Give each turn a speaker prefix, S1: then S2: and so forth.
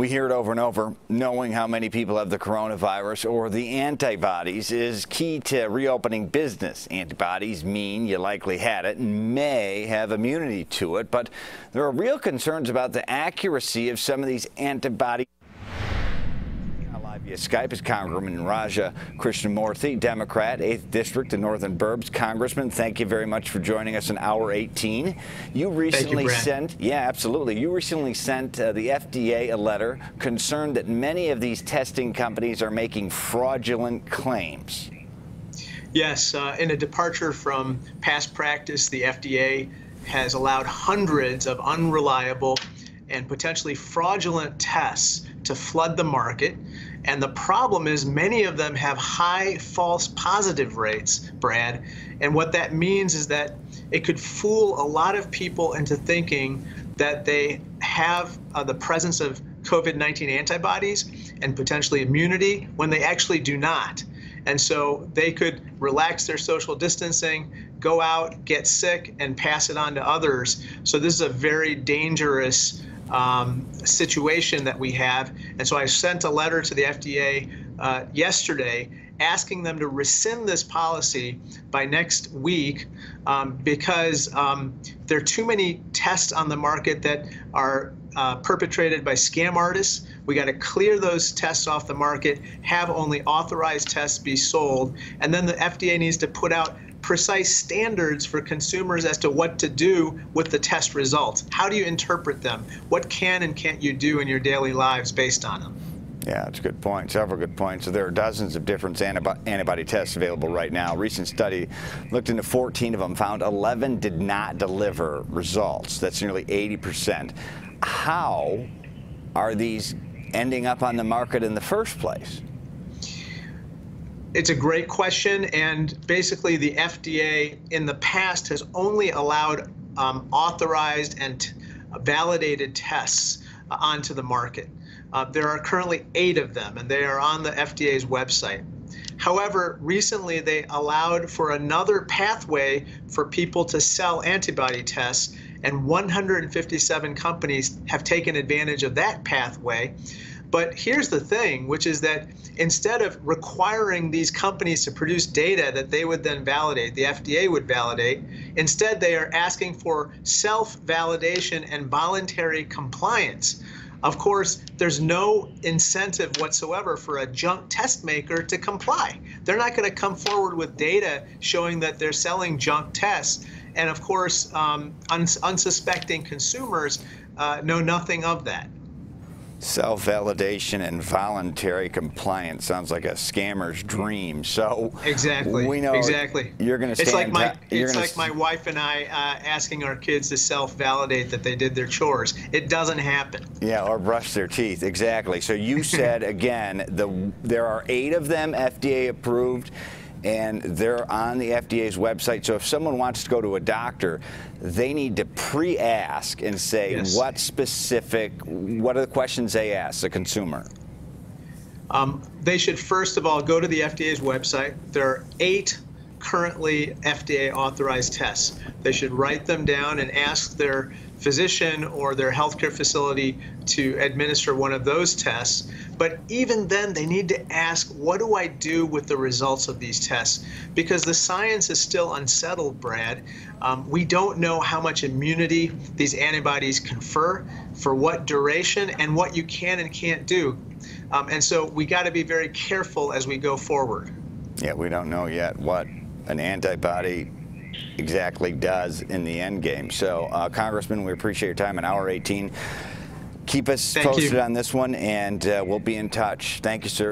S1: We hear it over and over. Knowing how many people have the coronavirus or the antibodies is key to reopening business. Antibodies mean you likely had it and may have immunity to it, but there are real concerns about the accuracy of some of these antibodies via Skype is Congressman Raja Krishnamoorthi, Democrat, 8th District, the Northern Burbs. Congressman, thank you very much for joining us in hour 18. You recently
S2: you,
S1: sent, yeah, absolutely. You recently sent uh, the FDA a letter concerned that many of these testing companies are making fraudulent claims.
S2: Yes, uh, in a departure from past practice, the FDA has allowed hundreds of unreliable and potentially fraudulent tests to flood the market. And the problem is many of them have high false positive rates, Brad. And what that means is that it could fool a lot of people into thinking that they have uh, the presence of COVID 19 antibodies and potentially immunity when they actually do not. And so they could relax their social distancing, go out, get sick, and pass it on to others. So this is a very dangerous um, situation that we have. And so I sent a letter to the FDA uh, yesterday asking them to rescind this policy by next week um, because um, there are too many tests on the market that are uh, perpetrated by scam artists. We got to clear those tests off the market, have only authorized tests be sold, and then the FDA needs to put out precise standards for consumers as to what to do with the test results. How do you interpret them? What can and can't you do in your daily lives based on them?
S1: Yeah, it's a good point. Several good points. So there are dozens of different antibody tests available right now. A recent study looked into 14 of them, found 11 did not deliver results. That's nearly 80%. How are these ending up on the market in the first place?
S2: It's a great question, and basically the FDA in the past has only allowed um, authorized and validated tests uh, onto the market. Uh, there are currently eight of them, and they are on the FDA's website. However, recently they allowed for another pathway for people to sell antibody tests, and 157 companies have taken advantage of that pathway. But here's the thing, which is that instead of requiring these companies to produce data that they would then validate, the FDA would validate, instead they are asking for self validation and voluntary compliance. Of course, there's no incentive whatsoever for a junk test maker to comply. They're not going to come forward with data showing that they're selling junk tests. And of course, um, uns unsuspecting consumers uh, know nothing of that.
S1: Self-validation and voluntary compliance sounds like a scammer's dream. So
S2: exactly,
S1: we know
S2: exactly.
S1: You're going to.
S2: It's like my it's like my wife and I uh, asking our kids to self-validate that they did their chores. It doesn't happen.
S1: Yeah, or brush their teeth. Exactly. So you said again, the there are eight of them FDA approved and they're on the FDA's website. So if someone wants to go to a doctor, they need to pre-ask and say yes. what specific, what are the questions they ask the consumer?
S2: Um, they should first of all go to the FDA's website. There are eight currently FDA authorized tests. They should write them down and ask their physician or their healthcare facility to administer one of those tests. But even then, they need to ask, what do I do with the results of these tests? Because the science is still unsettled, Brad. Um, we don't know how much immunity these antibodies confer, for what duration, and what you can and can't do. Um, and so we got to be very careful as we go forward.
S1: Yeah, we don't know yet what an antibody exactly does in the end game. So, uh, Congressman, we appreciate your time. An hour 18. Keep us
S2: Thank
S1: posted
S2: you.
S1: on this one, and uh, we'll be in touch. Thank you, sir.